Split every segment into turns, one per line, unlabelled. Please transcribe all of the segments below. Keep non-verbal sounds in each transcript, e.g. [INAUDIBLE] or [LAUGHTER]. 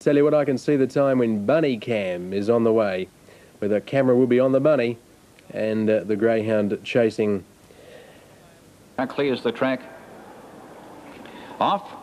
Tell you what, I can see the time when Bunny Cam is on the way, where the camera will be on the bunny, and uh, the greyhound chasing.
Now clears the track. Off.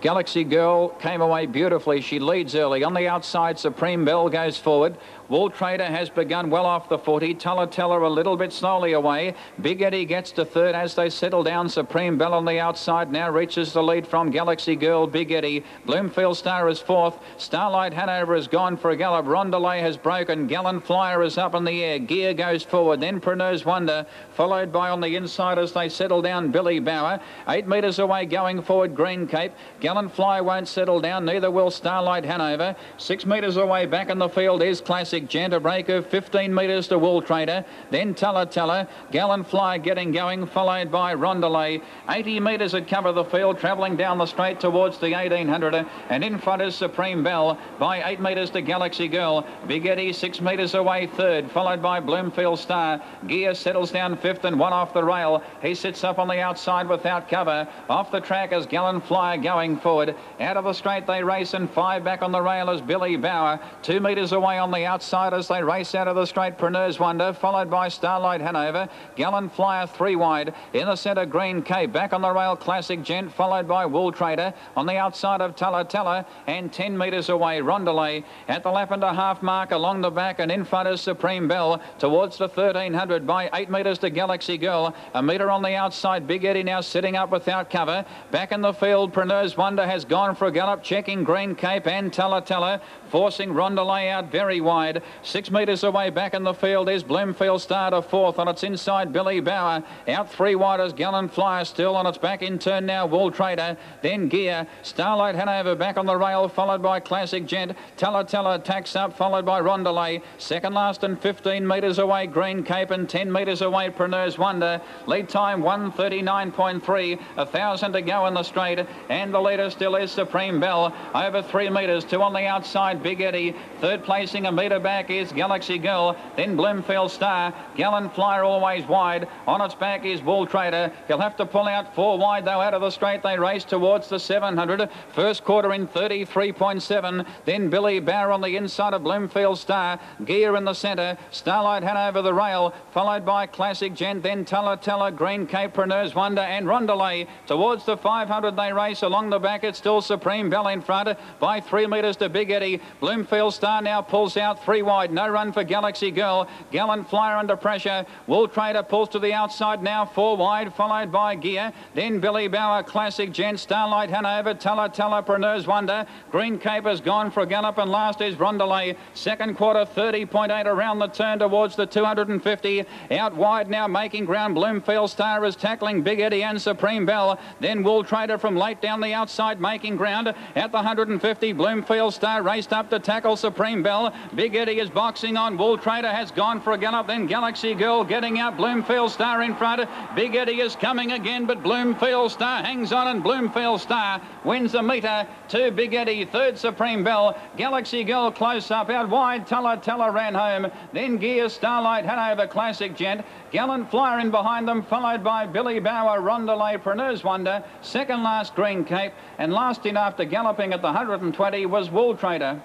Galaxy Girl came away beautifully. She leads early. On the outside, Supreme Bell goes forward. Wool Trader has begun well off the footy. Tulla a little bit slowly away. Big Eddie gets to third as they settle down. Supreme Bell on the outside now reaches the lead from Galaxy Girl. Big Eddie. Bloomfield Star is fourth. Starlight Hanover has gone for a gallop. Rondelay has broken. Gallant Flyer is up in the air. Gear goes forward. Then Preneur's Wonder, followed by on the inside as they settle down Billy Bauer. Eight metres away going forward Green Cape. Gallant Flyer won't settle down. Neither will Starlight Hanover. Six metres away back in the field is Classic Big Gent, a break of 15 metres to Wool Trader. Then Tulla Tulla, Gallant Fly getting going, followed by Rondelay. 80 metres had covered the field, travelling down the straight towards the 1800. And in front is Supreme Bell by 8 metres to Galaxy Girl. Big Eddie 6 metres away third, followed by Bloomfield Star. Gear settles down fifth and one off the rail. He sits up on the outside without cover. Off the track is Gallant Flyer going forward. Out of the straight they race and five back on the rail is Billy Bauer. Two metres away on the outside outside as they race out of the straight. Preneur's Wonder, followed by Starlight Hanover. Gallant Flyer three wide. In the centre, Green Cape. Back on the rail, Classic Gent, followed by Wool Trader. On the outside of Tulla and 10 metres away, Rondelay. At the lap and a half mark along the back and in front is Supreme Bell. Towards the 1300 by 8 metres to Galaxy Girl. A metre on the outside, Big Eddie now sitting up without cover. Back in the field, Preneur's Wonder has gone for a gallop, checking Green Cape and Tulla forcing Rondelay out very wide. Six metres away back in the field is Bloomfield Star to fourth. On its inside, Billy Bauer. Out three wide is Gallant Flyer still. On its back in turn now, Wool Trader. Then Gear. Starlight Hanover back on the rail, followed by Classic Gent. Tulla Tulla tacks up, followed by Rondelay. Second last and 15 metres away, Green Cape. And 10 metres away, Preneur's Wonder. Lead time 139.3. A thousand to go in the straight. And the leader still is Supreme Bell. Over three metres. Two on the outside, Big Eddie. Third placing a metre back back is Galaxy Girl, then Bloomfield Star. Gallant Flyer always wide. On its back is Wool Trader. He'll have to pull out four wide, though, out of the straight. They race towards the 700. First quarter in 33.7. Then Billy Bauer on the inside of Bloomfield Star. Gear in the centre. Starlight Hanover the rail, followed by Classic Gent, then Tulla Tulla, Green Cape, Preneur's Wonder, and Rondelay. Towards the 500 they race. Along the back, it's still Supreme Bell in front by three metres to Big Eddie. Bloomfield Star now pulls out three wide. No run for Galaxy Girl. Gallant Flyer under pressure. Wool Trader pulls to the outside now. Four wide, followed by Gear. Then Billy Bauer, Classic Gent, Starlight Hanover, Tulla Tulla, Preneur's Wonder. Green Cape has gone for a gallop, and last is Rondelay. Second quarter, 30.8 around the turn towards the 250. Out wide now, making ground. Bloomfield Star is tackling Big Eddie and Supreme Bell. Then Wool Trader from late down the outside, making ground at the 150. Bloomfield Star raced up to tackle Supreme Bell. Big Eddie is boxing on. Wool Trader has gone for a gallop. Then Galaxy Girl getting out. Bloomfield Star in front. Big Eddie is coming again, but Bloomfield Star hangs on and Bloomfield Star wins the metre. Two Big Eddie, third Supreme Bell. Galaxy Girl close up. Out wide, Tulla Tulla ran home. Then Gear Starlight had Hanover Classic Gent. Gallant Flyer in behind them, followed by Billy Bauer, Rondelay, Preneur's Wonder. Second last Green Cape. And last in after galloping at the 120 was Wool Trader.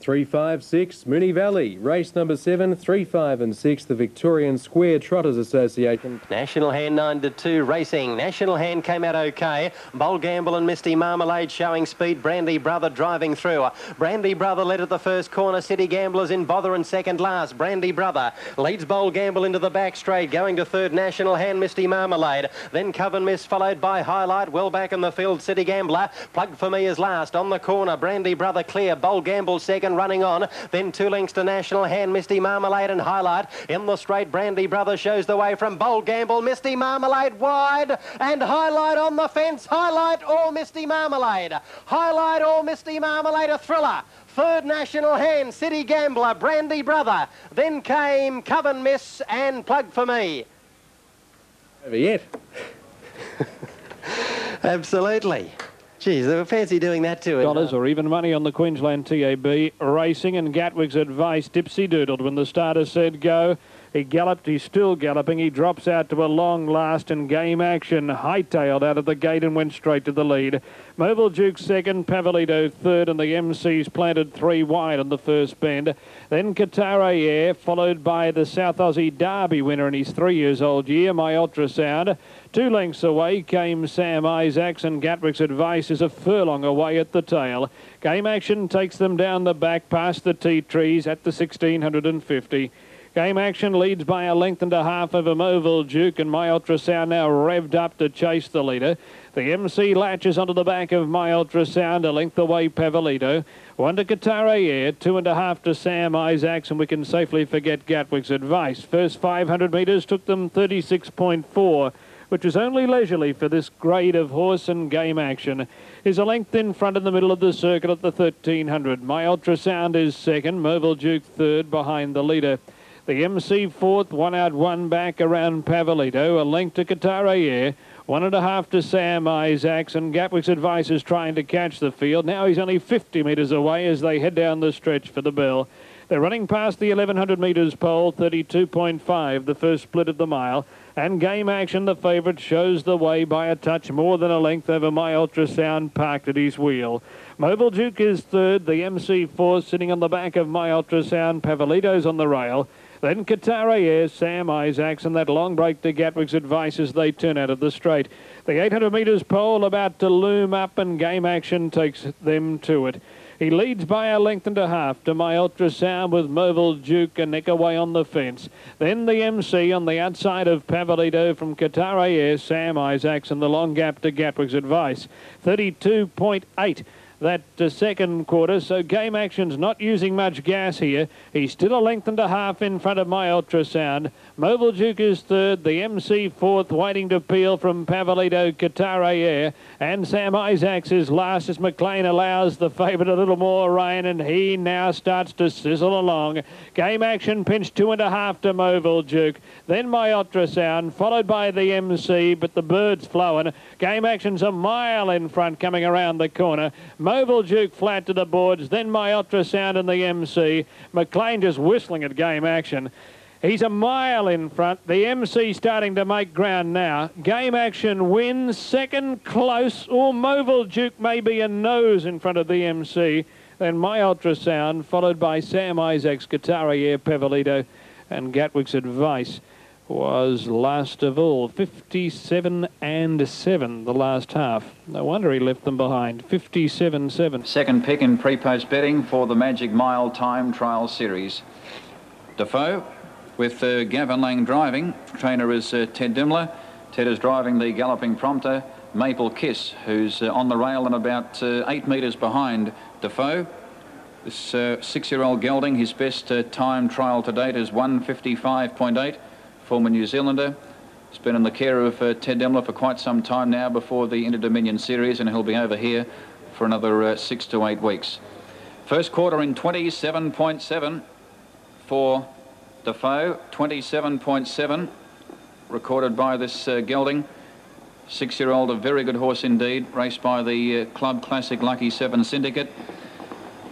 Three, five, six, Moonee Valley. Race number seven, three, five, and six, the Victorian Square Trotters Association.
National Hand 9 to 2 racing. National Hand came out okay. Bold Gamble and Misty Marmalade showing speed. Brandy Brother driving through. Brandy Brother led at the first corner. City Gamblers in bother and second last. Brandy Brother leads Bold Gamble into the back straight. Going to third, National Hand, Misty Marmalade. Then Coven Miss followed by Highlight. Well back in the field, City Gambler. Plug for Me is last. On the corner, Brandy Brother clear. Bold Gamble second running on. Then two lengths to National Hand, Misty Marmalade and Highlight. In the straight, Brandy Brothers shows the way from Bold Gamble. Misty Marmalade wide and Highlight on the fence. Highlight or Misty Marmalade. Highlight or Misty Marmalade, a thriller. Third National Hand, City Gambler, Brandy Brother. Then came Coven Miss and Plug for Me.
Over yet. [LAUGHS]
Absolutely. Geez, they were fancy doing that too.
Dollars uh, or even money on the Queensland TAB racing and Gatwick's advice dipsy doodled when the starter said go. He galloped, he's still galloping. He drops out to a long last and game action. Hightailed out of the gate and went straight to the lead. Mobile Duke second, Pavolito third, and the MC's planted three wide on the first bend. Then Qatar Air, followed by the South Aussie Derby winner in his three years old year, My Ultrasound. Two lengths away came Sam Isaacs, and Gatwick's advice is a furlong away at the tail. Game action takes them down the back past the tea trees at the 1650. Game action leads by a length and a half over Mobile Duke, and My Ultrasound now revved up to chase the leader. The MC latches onto the back of My Ultrasound, a length away Pavolito. One to Qatar Air, two and a half to Sam Isaacs, and we can safely forget Gatwick's advice. First 500 metres took them 36.4 which was only leisurely for this grade of horse and game action, is a length in front in the middle of the circuit at the 1300. My Ultrasound is second, Mobile Duke third behind the leader. The MC fourth, one out, one back around Pavolito, a length to Qatar Air, one and a half to Sam Isaacs, and Gatwick's advice is trying to catch the field. Now he's only 50 metres away as they head down the stretch for the bell. They're running past the 1100 metres pole, 32.5, the first split of the mile. And game action, the favourite, shows the way by a touch more than a length over my ultrasound parked at his wheel. Mobile Duke is third, the MC4 sitting on the back of my ultrasound. Pavolito's on the rail. Then Qatar Air, Sam Isaacs, and that long break to Gatwick's advice as they turn out of the straight. The 800 metres pole about to loom up, and game action takes them to it. He leads by a length and a half to my ultrasound with Mobile Duke and neck away on the fence. Then the MC on the outside of Pavolito from Qatar Air, Sam Isaacs, and the long gap to Gatwick's advice. 32.8 that uh, second quarter. So game action's not using much gas here. He's still a length and a half in front of my ultrasound. Mobile Duke is third. The MC fourth, waiting to peel from Pavolito Qatar Air. And Sam Isaacs is last as McLean allows the favourite a little more rein. And he now starts to sizzle along. Game action pinched two and a half to Mobile Duke. Then my ultrasound, followed by the MC, but the bird's flowing. Game action's a mile in front coming around the corner. Mobile Duke flat to the boards, then my ultrasound and the MC. McLean just whistling at game action. He's a mile in front. The MC starting to make ground now. Game action wins. Second close. Or Mobile Duke may be a nose in front of the MC. Then my ultrasound, followed by Sam Isaacs, Qatar Air, Pavolito, and Gatwick's advice was last of all 57 and 7 the last half no wonder he left them behind 57 7
second pick in pre-post betting for the magic mile time trial series defoe with uh, gavin lang driving trainer is uh, ted dimler ted is driving the galloping prompter maple kiss who's uh, on the rail and about uh, eight metres behind defoe this uh, six-year-old gelding his best uh, time trial to date is 155.8 former New Zealander. He's been in the care of Ted Dimler for quite some time now before the Inter-Dominion Series, and he'll be over here for another six to eight weeks. First quarter in 27.7 for Defoe, 27.7 recorded by this uh, gelding. Six-year-old, a very good horse indeed, raced by the uh, Club Classic Lucky Seven Syndicate.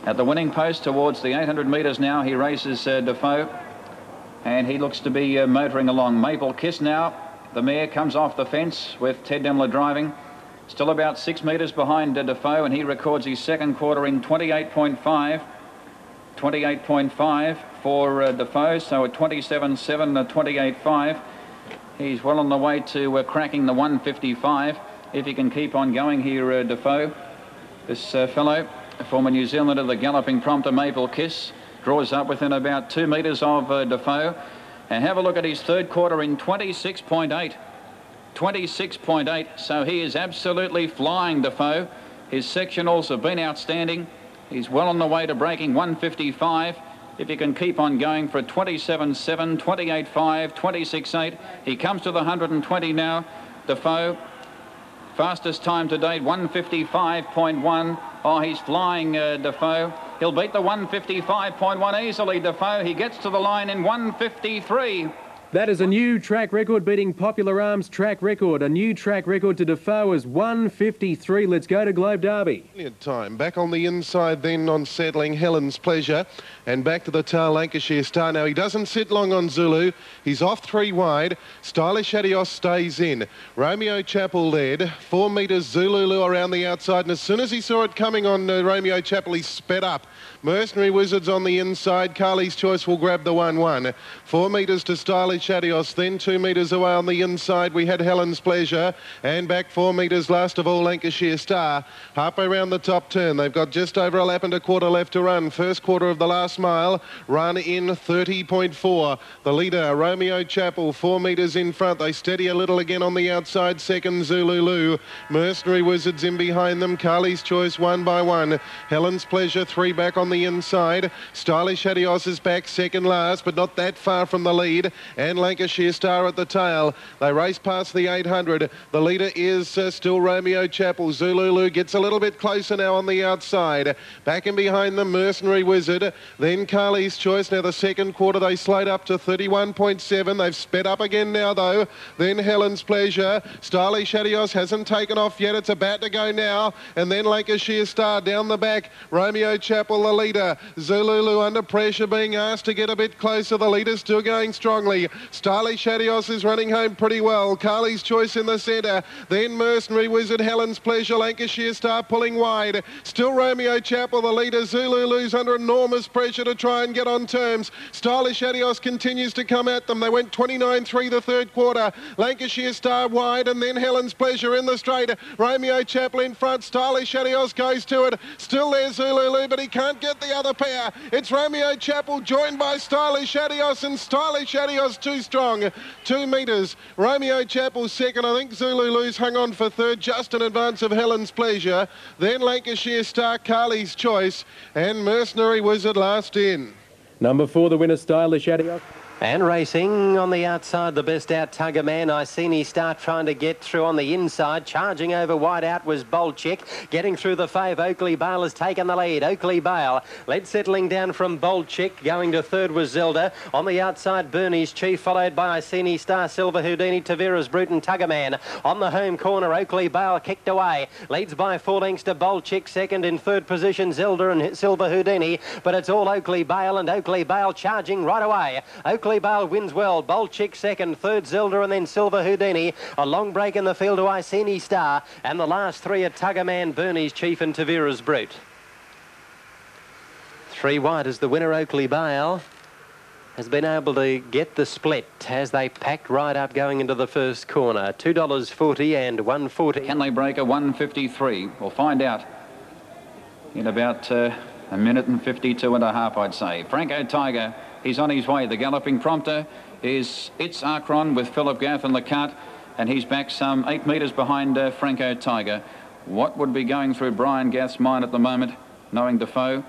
At the winning post towards the 800 metres now, he races uh, Defoe and he looks to be uh, motoring along. Maple Kiss now. The mare comes off the fence with Ted Demler driving. Still about six metres behind Defoe, and he records his second quarter in 28.5. 28.5 for uh, Defoe, so at 27.7, uh, 28.5. He's well on the way to uh, cracking the 155 if he can keep on going here, uh, Defoe. This uh, fellow, former New Zealander, the galloping prompter Maple Kiss, draws up within about two metres of uh, Defoe. And have a look at his third quarter in 26.8. 26.8, so he is absolutely flying Defoe. His sectionals have been outstanding. He's well on the way to breaking 155. If he can keep on going for 27.7, 28.5, 26.8, he comes to the 120 now. Defoe, fastest time to date, 155.1. Oh, he's flying, uh, Defoe. He'll beat the 155.1 easily, Defoe. He gets to the line in 153.
That is a new track record beating Popular Alm's track record. A new track record to Defoe is 153. Let's go to Globe Derby.
Time. Back on the inside then on settling Helen's Pleasure and back to the tail Lancashire Star. Now he doesn't sit long on Zulu. He's off three wide. Stylish Adios stays in. Romeo Chapel led. Four metres Zulu around the outside and as soon as he saw it coming on uh, Romeo Chapel he sped up. Mercenary Wizards on the inside. Carly's Choice will grab the 1-1. Four metres to Stylish Adios. Then two metres away on the inside we had Helen's Pleasure. And back four metres last of all Lancashire Star. Halfway around the top turn. They've got just over a lap and a quarter left to run. First quarter of the last mile. Run in 30.4. The leader Romeo Chapel. Four metres in front. They steady a little again on the outside. Second Zululu. Mercenary Wizards in behind them. Carly's Choice one by one. Helen's Pleasure three back on the inside. Stylish Adios is back second last, but not that far from the lead. And Lancashire Star at the tail. They race past the 800. The leader is uh, still Romeo Chapel. Zululu gets a little bit closer now on the outside. Back in behind the Mercenary Wizard. Then Carly's Choice. Now the second quarter, they slowed up to 31.7. They've sped up again now, though. Then Helen's Pleasure. Stylish Adios hasn't taken off yet. It's about to go now. And then Lancashire Star down the back. Romeo Chapel, the leader. Zululu under pressure, being asked to get a bit closer. The leader still going strongly. Stylish Adios is running home pretty well. Carly's Choice in the centre. Then Mercenary Wizard, Helen's Pleasure, Lancashire Star pulling wide. Still Romeo Chapel, the leader. Zululu's under enormous pressure to try and get on terms. Stylish Adios continues to come at them. They went 29-3 the third quarter. Lancashire Star wide and then Helen's Pleasure in the straight. Romeo Chapel in front. Stylish Adios goes to it. Still there Zululu, but he can't get the other pair. It's Romeo Chapel joined by Stylish Adios and Stylish Adios too strong. Two metres. Romeo Chapel second. I think Zulu Zululu's hung on for third just in advance of Helen's Pleasure. Then Lancashire Star Carly's Choice and Mercenary Wizard last in.
Number four, the winner, Stylish Adios.
And racing on the outside, the best out tugger man. Iceni Star trying to get through on the inside. Charging over wide out was Bolchik. Getting through the fave, Oakley Bale has taken the lead. Oakley Bale led settling down from Bolchik. Going to third was Zelda. On the outside, Bernie's Chief, followed by Iceni Star, Silver Houdini, Tavera's Bruton Tugger Man. On the home corner, Oakley Bale kicked away. Leads by four lengths to Bolchik. Second in third position, Zelda and Silver Houdini. But it's all Oakley Bale and Oakley Bale charging right away. Oakley Oakley Bale wins well. Bolchik second, third Zelda and then Silver Houdini. A long break in the field to Iceni Star. And the last three are Tuggerman, Bernie's Chief and Tavera's Brute. Three wide as the winner Oakley Bale has been able to get the split as they packed right up going into the first corner. $2.40 and 140.
Can they break a 153? We'll find out in about uh, a minute and 52 and a half, I'd say. Franco Tiger He's on his way. The galloping prompter is It's Akron with Philip Gath in the and he's back some eight metres behind uh, Franco Tiger. What would be going through Brian Gath's mind at the moment, knowing Defoe,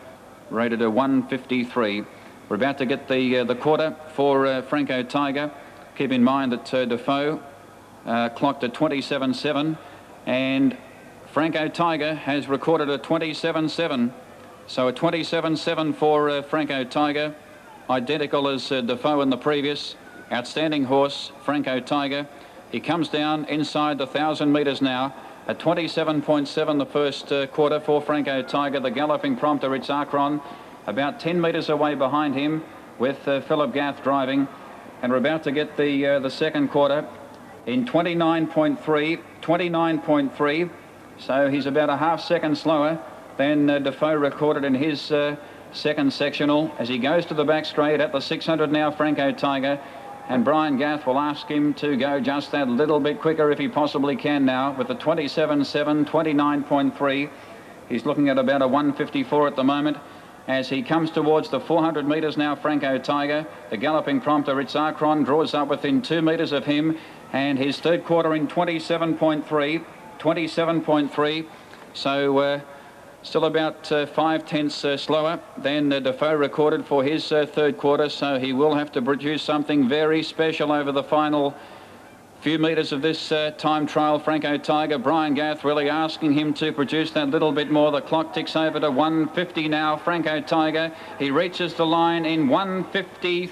rated a 153. We're about to get the uh, the quarter for uh, Franco Tiger. Keep in mind that uh, Defoe uh, clocked a 27.7 and Franco Tiger has recorded a 27.7. So a 27.7 for uh, Franco Tiger identical as uh, Defoe in the previous. Outstanding horse, Franco Tiger. He comes down inside the 1,000 metres now. At 27.7 the first uh, quarter for Franco Tiger. The galloping prompter, it's Akron. About 10 metres away behind him with uh, Philip Gath driving. And we're about to get the, uh, the second quarter in 29.3. 29.3. So he's about a half second slower than uh, Defoe recorded in his uh, second sectional as he goes to the back straight at the 600 now Franco Tiger. And Brian Gath will ask him to go just that little bit quicker if he possibly can now with the 27.7 29.3 he's looking at about a 154 at the moment. As he comes towards the 400 metres now Franco Tiger the galloping prompter it's Akron draws up within two metres of him. And his third quarter in 27.3 27.3 so uh, Still about uh, five tenths uh, slower than uh, Defoe recorded for his uh, third quarter, so he will have to produce something very special over the final few metres of this uh, time trial. Franco Tiger, Brian Gath really asking him to produce that little bit more. The clock ticks over to 150 now. Franco Tiger, he reaches the line in 150.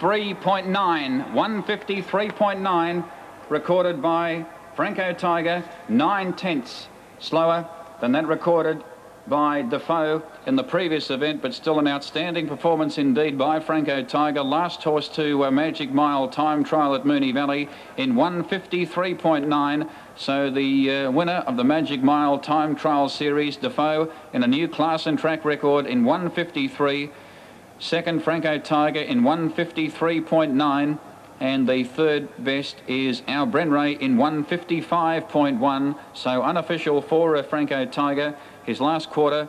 153.9. 153.9 recorded by Franco Tiger. Nine tenths slower than that recorded by Defoe in the previous event, but still an outstanding performance indeed by Franco Tiger. Last horse to uh, Magic Mile time trial at Moonee Valley in 153.9. So the uh, winner of the Magic Mile time trial series, Defoe, in a new class and track record in 153. Second, Franco Tiger in 153.9. And the third best is our Brenray in 155.1. So unofficial for uh, Franco Tiger. His last quarter.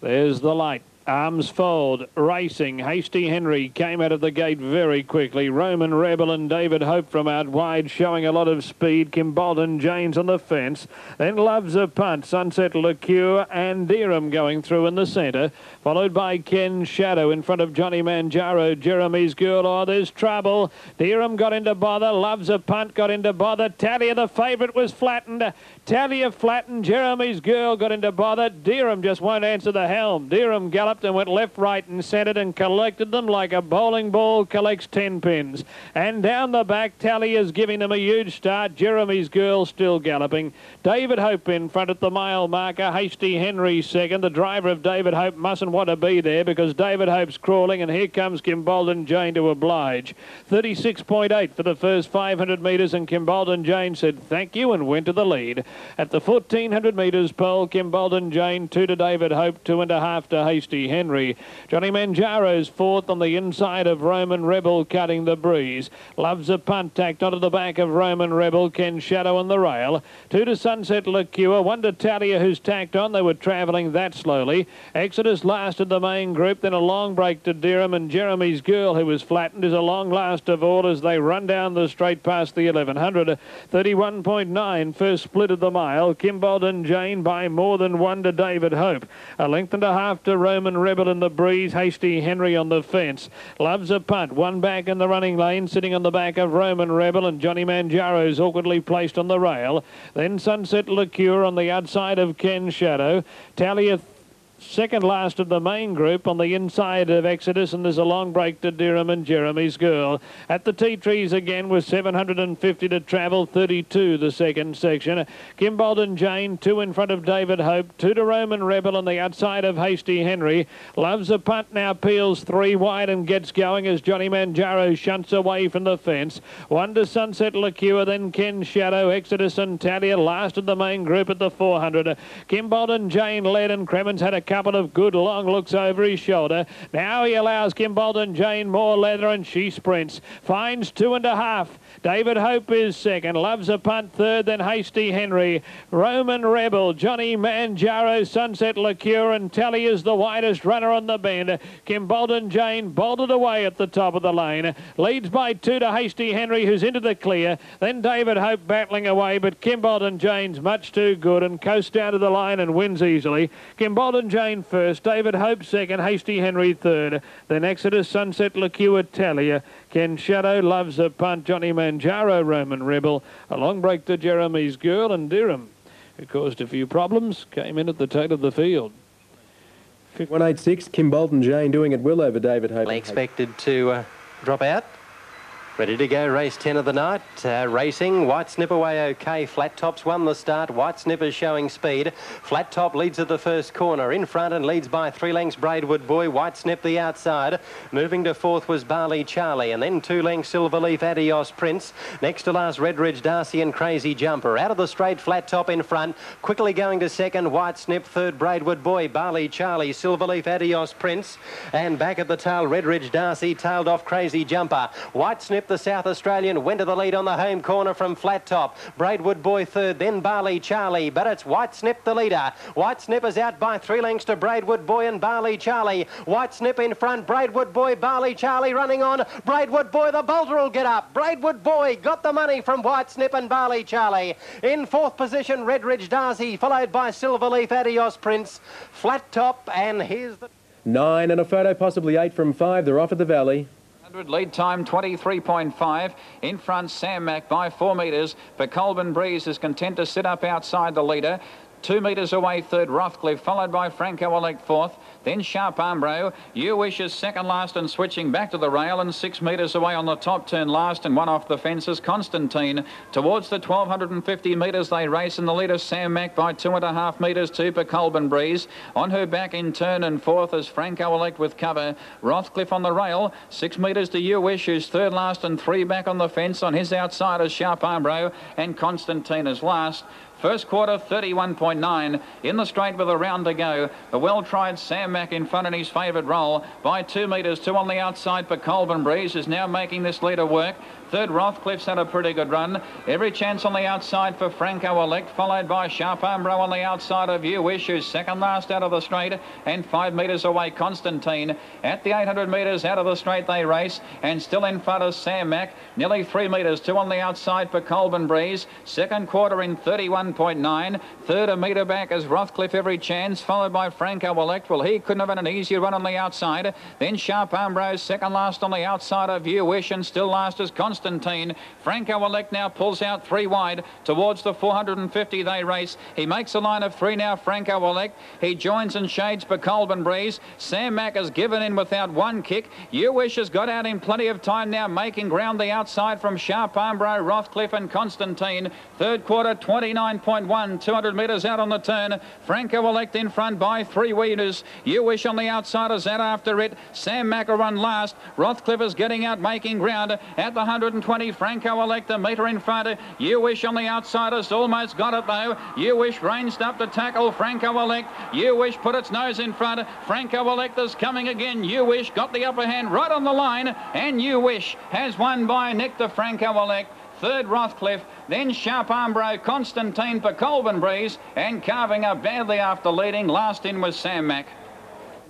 There's the light. Arms fold, racing. Hasty Henry came out of the gate very quickly. Roman Rebel and David Hope from out wide, showing a lot of speed. Kimbolton Jane on the fence. Then Loves a Punt, Sunset Liqueur and Deerham going through in the centre. Followed by Ken Shadow in front of Johnny Manjaro. Jeremy's Girl. Oh, there's trouble. Deerham got into bother. Loves a Punt got into bother. Talia, the favourite, was flattened. Talia flattened. Jeremy's Girl got into bother. Deerham just won't answer the helm. Deerham galloped and went left, right and centred and collected them like a bowling ball collects 10 pins. And down the back, Tally is giving them a huge start. Jeremy's Girl still galloping. David Hope in front at the mile marker. Hasty Henry second. The driver of David Hope mustn't want to be there because David Hope's crawling and here comes Kimbolton Jane to oblige. 36.8 for the first 500 metres and Kimbolton Jane said thank you and went to the lead. At the 1400 metres pole, Kimbolton Jane two to David Hope, two and a half to Hasty Henry. Johnny Manjaro's fourth on the inside of Roman Rebel cutting the breeze. Loves a punt tacked onto the back of Roman Rebel, Ken Shadow on the rail. Two to Sunset Liqueur, one to Talia who's tacked on. They were travelling that slowly. Exodus last of the main group, then a long break to Deerham and Jeremy's Girl who was flattened is a long last of all as they run down the straight past the 1100. 31.9 first split of the mile. Kimbolton Jane by more than one to David Hope. A length and a half to Roman Rebel in the breeze. Hasty Henry on the fence. Loves a punt. One back in the running lane, sitting on the back of Roman Rebel and Johnny Manjaro's awkwardly placed on the rail. Then Sunset Liqueur on the outside of Ken Shadow. Talia second last of the main group on the inside of Exodus, and there's a long break to Deerham and Jeremy's Girl. At the tea trees again with 750 to travel, 32 the second section. Kimbolton Jane, two in front of David Hope, two to Roman Rebel on the outside of Hasty Henry. Loves a punt now, peels three wide and gets going as Johnny Manjaro shunts away from the fence. One to Sunset Liqueur, then Ken Shadow, Exodus and Talia last of the main group at the 400. Kimbolton Jane led and Cremens had a couple of good long looks over his shoulder. Now he allows Kimbolton Jane more leather and she sprints. Finds two and a half. David Hope is second. Loves a punt third, then Hasty Henry. Roman Rebel, Johnny Manjaro, Sunset Liqueur, and Tally is the widest runner on the bend. Kimbolton Jane bolted away at the top of the lane. Leads by two to Hasty Henry, who's into the clear. Then David Hope battling away, but Kimbolton Jane's much too good and coasts down to the line and wins easily. Kimbolton Jane first, David Hope second, Hasty Henry third. Then Exodus, Sunset Liqueur, Talia. Ken Shadow loves a punt. Johnny Manjaro, Roman Rebel. A long break to Jeremy's Girl and Deerham, who caused a few problems, came in at the tail of the field.
186, Kimbolton Jane doing it well over David Hope.
Expected to uh, drop out. Ready to go, race 10 of the night. Uh, racing, White Snip away okay. Flat Top's won the start. White Snip is showing speed. Flat Top leads at the first corner. In front and leads by three lengths Braidwood Boy. White Snip the outside. Moving to fourth was Barley Charlie. And then two lengths Silverleaf Adios Prince. Next to last Redridge Darcy and Crazy Jumper. Out of the straight Flat Top in front. Quickly going to second White Snip. Third Braidwood Boy. Barley Charlie. Silverleaf Adios Prince. And back at the tail Redridge Darcy tailed off Crazy Jumper. White Snip the South Australian went to the lead on the home corner from Flat Top. Braidwood Boy third, then Barley Charlie, but it's White Snip the leader. White Snip is out by three lengths to Braidwood Boy and Barley Charlie. White Snip in front, Braidwood Boy, Barley Charlie running on. Braidwood Boy, the bolter will get up. Braidwood Boy got the money from White Snip and Barley Charlie. In fourth position, Redridge Darcy, followed by Silverleaf Adios Prince. Flat Top, and here's the...
Nine and a photo, possibly eight from five. They're off at the Valley.
Lead time 23.5. In front, Sam Mack by four metres. But Colburn Breeze is content to sit up outside the leader. Two metres away, third, Rothcliffe, followed by Franco Elect fourth. Then Sharp Armbro. You Wish is second last and switching back to the rail and six metres away on the top turn last and one off the fences. Constantine towards the 1250 metres they race and the leader Sam Mack by two and a half metres to per Colburn Breeze. On her back in turn and fourth is Franco Elect with cover. Rothcliffe on the rail. Six metres to You Wish who's third last and three back on the fence. On his outside is Sharp Armbro and Constantine is last. First quarter, 31.9. In the straight with a round to go. The well-tried Sam Mack in front in his favourite role by two metres. Two on the outside for Colburn Breeze is now making this leader work. Third, Rothcliffe's had a pretty good run. Every chance on the outside for Franco Elect, followed by Sharp Armbro on the outside of You Wish, who's second last out of the straight, and five metres away, Constantine. At the 800 metres out of the straight, they race, and still in front of Sam Mack, nearly three metres, two on the outside for Colburn Breeze. Second quarter in 31.9. Third, a metre back is Rothcliffe every chance, followed by Franco Elect. Well, he couldn't have had an easier run on the outside. Then Sharp Armbro, second last on the outside of You Wish, and still last as Constantine. Constantine. Franco Elect now pulls out three wide towards the 450 they race. He makes a line of three now, Franco Elect. He joins and shades for Colburn Breeze. Sam Mack has given in without one kick. You Wish has got out in plenty of time now, making ground the outside from Sharp Armbro, Rothcliffe and Constantine. Third quarter, 29.1, 200 metres out on the turn. Franco Elect in front by three winners. You Wish on the outside is that after it. Sam Mack will run last. Rothcliffe is getting out, making ground at the 100 120. Franco Elect, a metre in front. You Wish on the outside has almost got it though. You Wish ranged up to tackle Franco Elect. You Wish put its nose in front. Franco Elect is coming again. You Wish got the upper hand right on the line. And You Wish has won by Nectar Franco Elect. Third, Rothcliffe. Then Sharp Armbro, Constantine for Colburn Breeze. And carving up badly after leading. Last in was Sam Mack.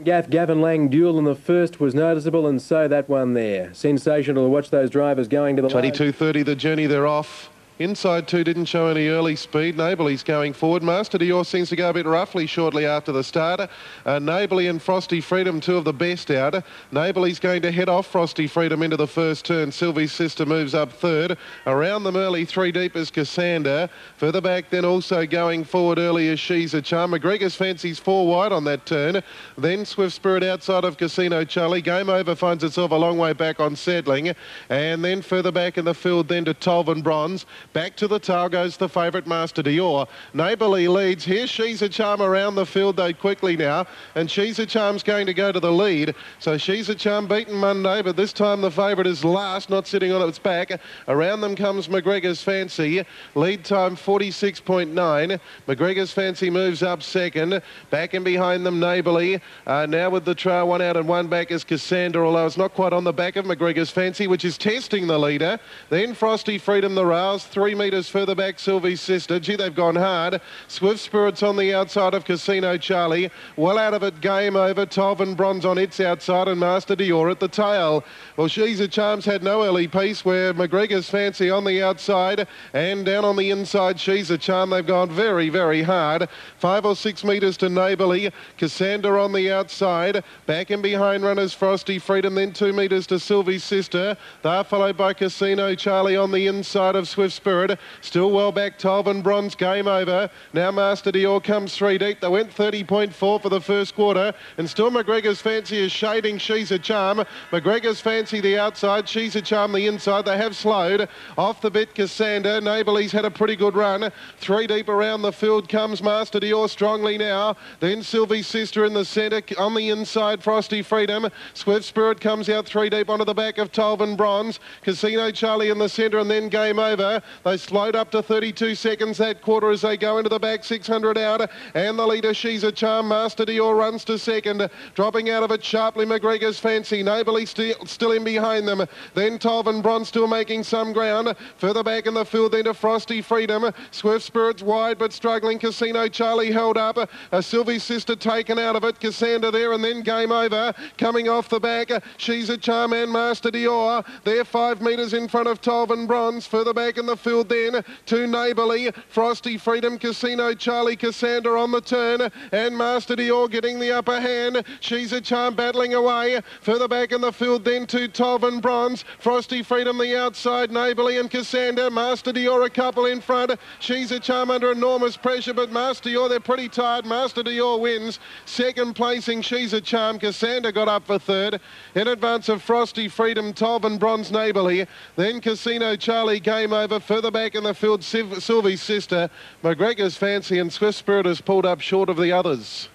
Gaff Gavin Lang duel in the first was noticeable, and so that one there. Sensational to watch those drivers going to the
22.30 the journey they're off. Inside two didn't show any early speed. Neighbourly's going forward. Master Dior seems to go a bit roughly shortly after the start. Uh, Neighbourly and Frosty Freedom, two of the best out. Neighbourly's going to head off Frosty Freedom into the first turn. Sylvie's sister moves up third. Around them early, three deep is Cassandra. Further back then also going forward early is She's a Charm. McGregor's fancies four wide on that turn. Then Swift Spirit outside of Casino Charlie. Game over finds itself a long way back on settling. And then further back in the field then to Tolvin Bronze. Back to the tail goes the favourite Master Dior. Neighbourly leads. Here She's a Charm around the field though quickly now. And She's a Charm's going to go to the lead. So She's a Charm beaten Monday, but this time the favourite is last, not sitting on its back. Around them comes McGregor's Fancy. Lead time 46.9. McGregor's Fancy moves up second. Back and behind them Neighbourly. Uh, now with the trail one out and one back is Cassandra, although it's not quite on the back of McGregor's Fancy, which is testing the leader. Then Frosty Freedom the rails three metres further back, Sylvie's sister. Gee, they've gone hard. Swift Spirits on the outside of Casino Charlie. Well out of it, game over. Tolvin Bronze on its outside and Master Dior at the tail. Well, She's a Charms had no early piece where McGregor's Fancy on the outside and down on the inside, She's a Charm. They've gone very, very hard. Five or six metres to Neighbourly. Cassandra on the outside. Back and behind runners Frosty Freedom, then two metres to Sylvie's sister. They're followed by Casino Charlie on the inside of Swift Spirit. Spirit. Still well back, Tolvin Bronze, game over. Now Master Dior comes three deep. They went 30.4 for the first quarter. And still McGregor's Fancy is shading She's a Charm. McGregor's Fancy the outside, She's a Charm the inside. They have slowed. Off the bit, Cassandra. Neighbourly's had a pretty good run. Three deep around the field comes Master Dior strongly now. Then Sylvie's sister in the centre. On the inside, Frosty Freedom. Swift Spirit comes out three deep onto the back of Tolvin Bronze. Casino Charlie in the centre and then game over. They slowed up to 32 seconds that quarter as they go into the back 600 out. And the leader, She's a Charm. Master Dior runs to second. Dropping out of it sharply, McGregor's Fancy. Neighbourly still, still in behind them. Then Tolvin Bronze still making some ground. Further back in the field then to Frosty Freedom. Swift Spirits wide but struggling. Casino Charlie held up. A Sylvie's sister taken out of it. Cassandra there and then game over. Coming off the back, She's a Charm and Master Dior. They're five metres in front of Tolvin Bronze. Further back in the field then to Neighbourly, Frosty Freedom Casino, Charlie Cassandra on the turn, and Master Dior getting the upper hand. She's a charm battling away. Further back in the field then to Tov Bronze, Frosty Freedom the outside, Neighbourly and Cassandra, Master Dior a couple in front. She's a charm under enormous pressure, but Master Dior, they're pretty tired. Master Dior wins. Second placing, she's a charm. Cassandra got up for third. In advance of Frosty Freedom, Tov Bronze Neighbourly. Then Casino Charlie game over. Further back in the field, Sylvie's sister. McGregor's Fancy and Swift Spirit has pulled up short of the others.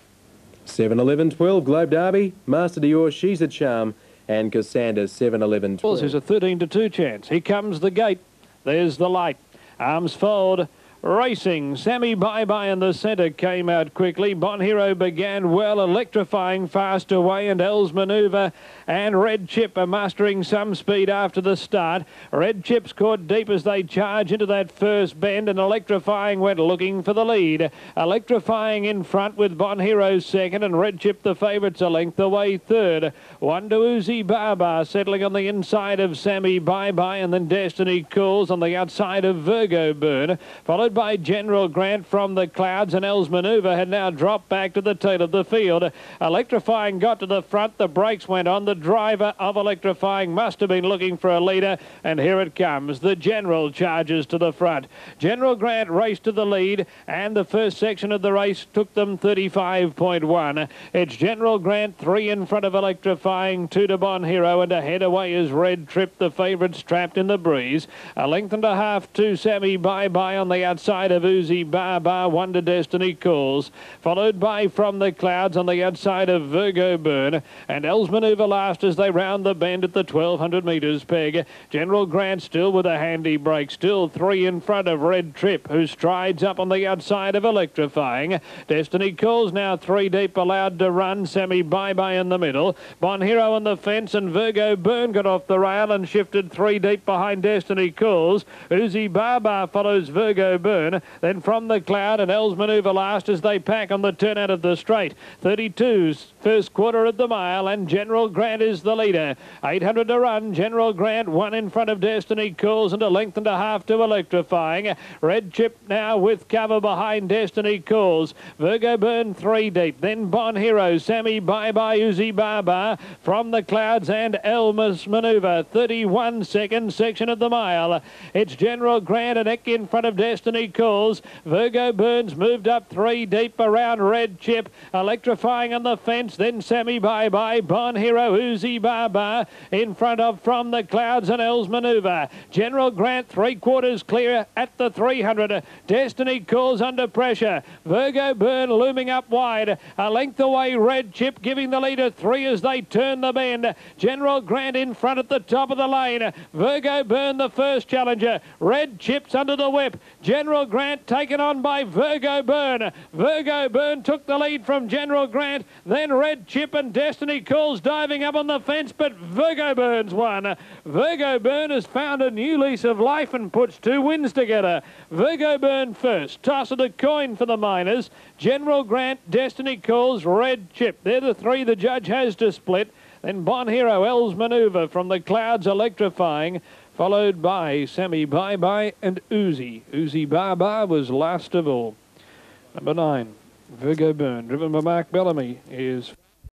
7 11 12 Globe Derby, Master Dior, She's a Charm, and Cassandra 7 11 12.
There's a 13 to 2 chance. Here comes the gate. There's the light. Arms forward. Racing, Sammy Bye Bye in the centre came out quickly. Bon Hero began well, electrifying fast away, and L's manoeuvre and Red Chip are mastering some speed after the start. Red Chip's caught deep as they charge into that first bend, and Electrifying went looking for the lead. Electrifying in front with Bon Hero second, and Red Chip the favourites a length away third. One to Uzi Baba settling on the inside of Sammy Bye Bye, and then Destiny Calls on the outside of Virgo Burn, followed by General Grant from the clouds, and Els Manoeuvre had now dropped back to the tail of the field. Electrifying got to the front, the brakes went on. The driver of Electrifying must have been looking for a leader, and here it comes. The General charges to the front. General Grant raced to the lead, and the first section of the race took them 35.1. It's General Grant, three in front of Electrifying, two to Bon Hero, and ahead away is Red Chip, the favourite, trapped in the breeze. A length and a half to Sammy Bye Bye on the outside outside of Uzi Bar Wonder Destiny Calls, followed by From the Clouds on the outside of Virgo Burn, and Els Manoeuvre last as they round the bend at the 1200 metres peg. General Grant still with a handy break, still three in front of Red Chip, who strides up on the outside of Electrifying. Destiny Calls now three deep, allowed to run. Sammy Bye Bye in the middle. Bon Hero on the fence, and Virgo Burn got off the rail and shifted three deep behind Destiny Calls. Uzi Bar follows Virgo Burn turn. Then from the cloud, and Els manoeuvre last as they pack on the turn out of the straight. 32's first quarter of the mile, and General Grant is the leader. 800 to run. General Grant one in front of Destiny Calls and a length and a half to electrifying. Red Chip now with cover behind Destiny Calls. Virgo Burn three deep. Then Bon Hero, Sammy Bye Bye Uzi Baba from the clouds and Elmas Manoeuvre. 31 second section of the mile. It's General Grant and Eck in front of Destiny calls. Virgo Burns moved up three deep around Red Chip, electrifying on the fence. Then Sammy Bye Bye, Bon Hero, Uzi Baba in front of From the Clouds and Els Manoeuvre. General Grant three quarters clear at the 300. Destiny calls under pressure. Virgo Burn looming up wide. A length away, Red Chip giving the leader three as they turn the bend. General Grant in front at the top of the lane. Virgo Burn the first challenger. Red Chips under the whip. General General Grant taken on by Virgo Burn. Virgo Burn took the lead from General Grant. Then Red Chip and Destiny Calls diving up on the fence, but Virgo Burn's won. Virgo Burn has found a new lease of life and puts two wins together. Virgo Burn first. Toss of a coin for the miners. General Grant, Destiny Calls, Red Chip. They're the three the judge has to split. Then Bon Hero, L's Manoeuvre from the clouds electrifying followed by Sammy Bye Bye and Uzi. Uzi Bye Bye was last of all. Number nine, Virgo Burn, driven by Mark Bellamy, is